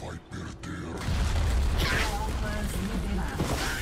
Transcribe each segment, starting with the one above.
Vai perder. Liberadas.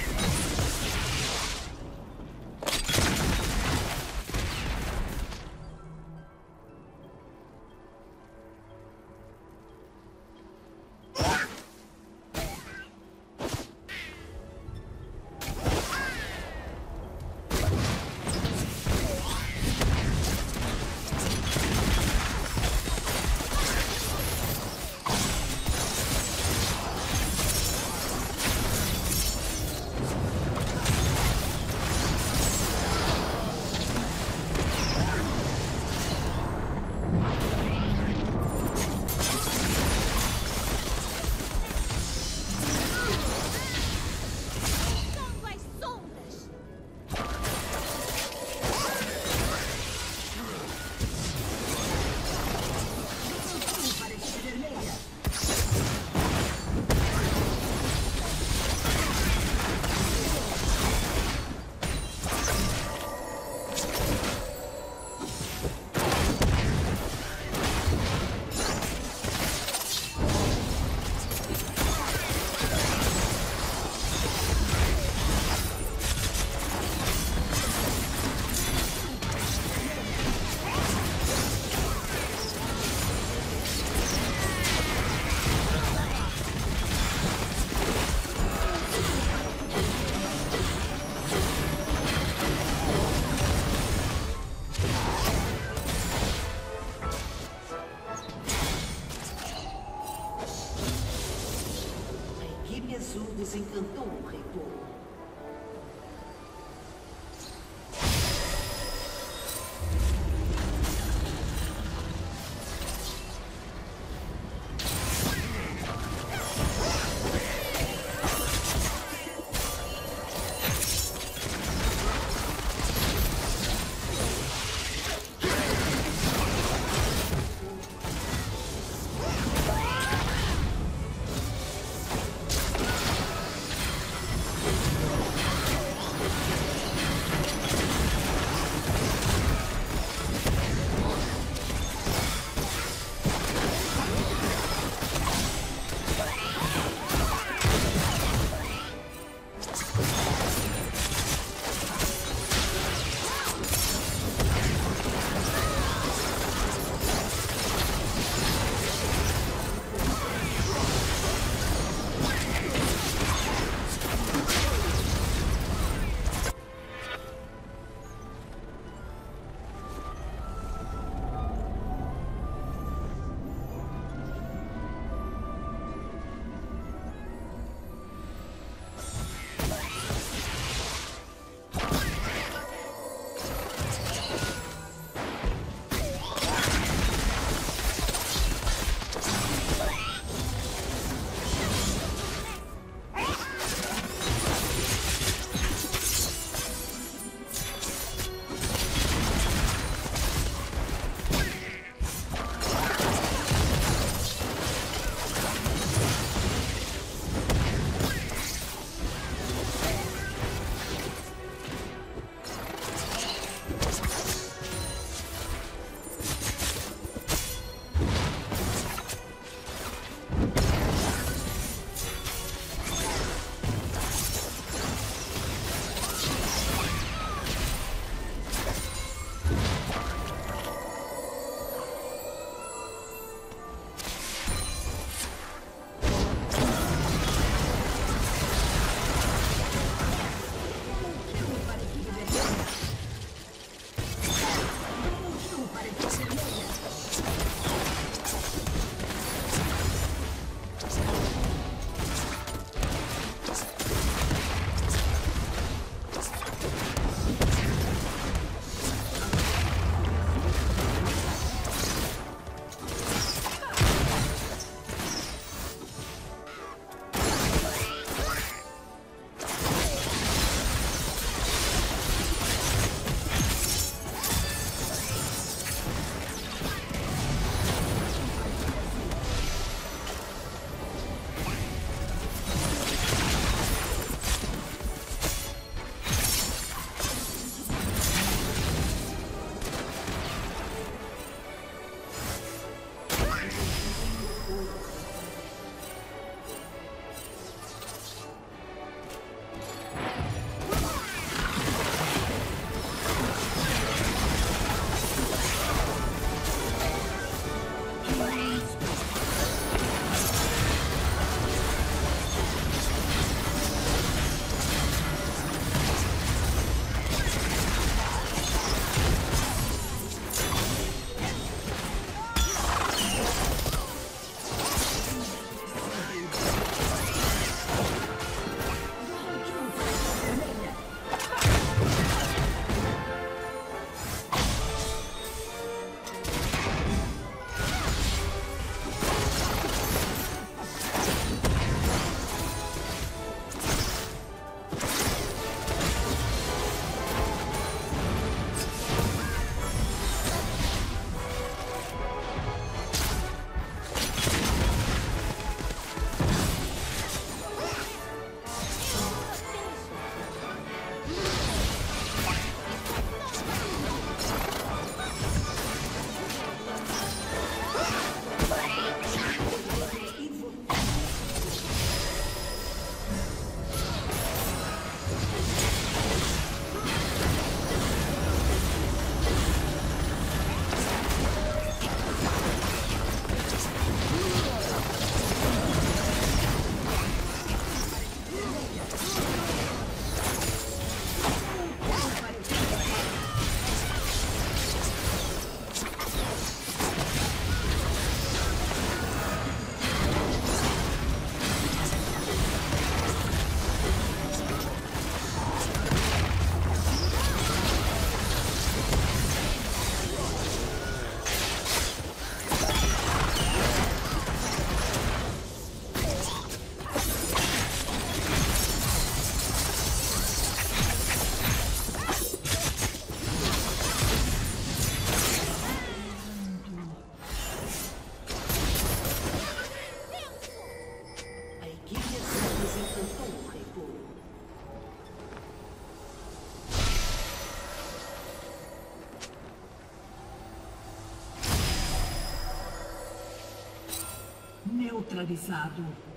Azul desencantou o reitor. Neutralizado.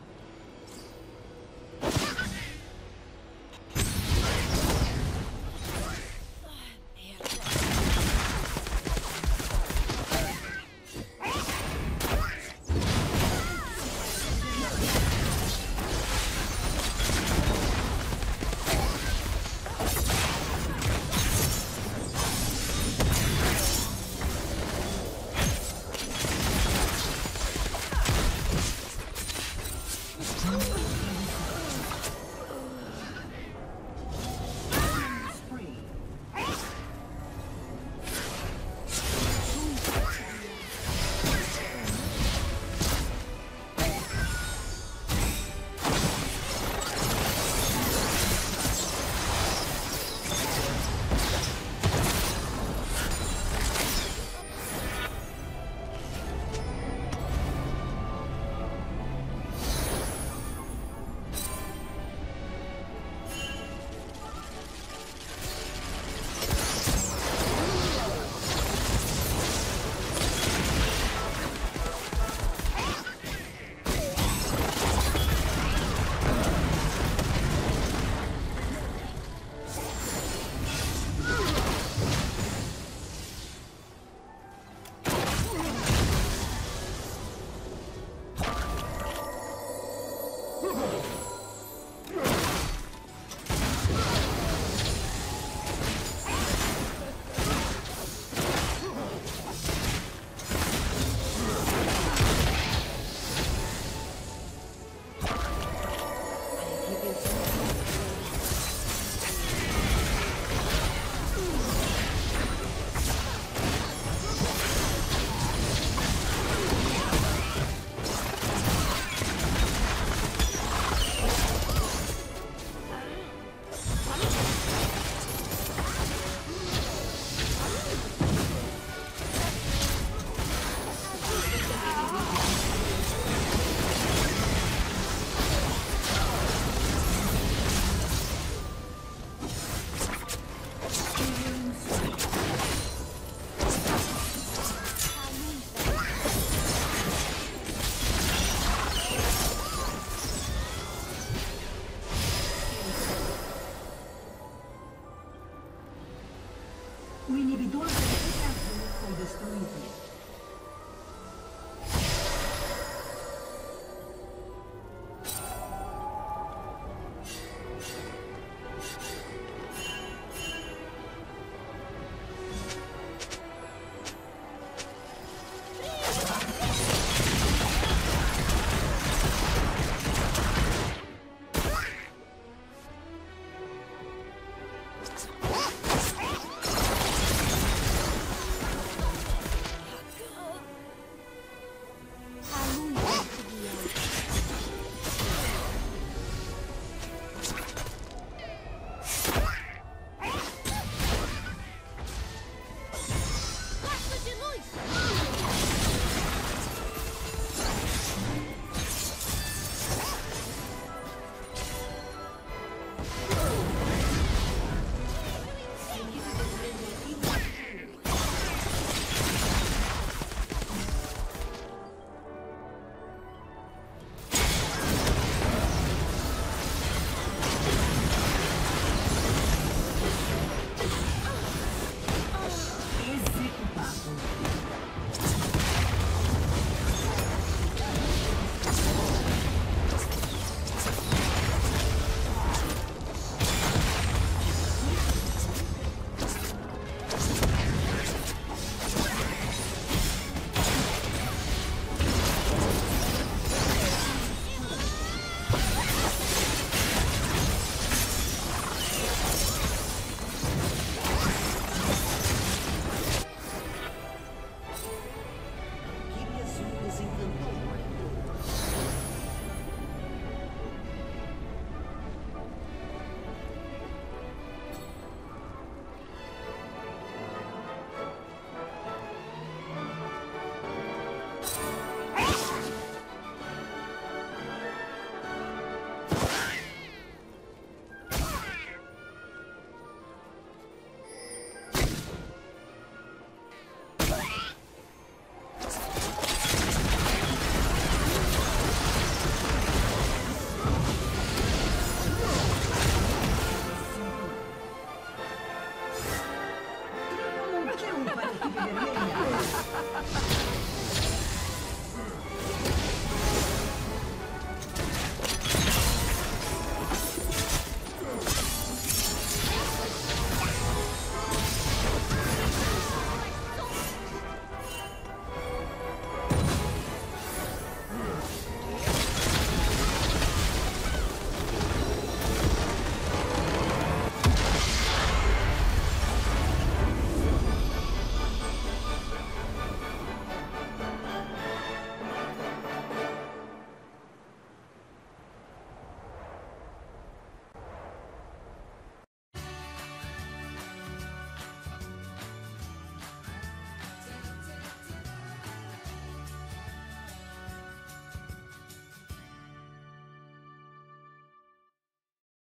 The doors to the entrance will destroyed.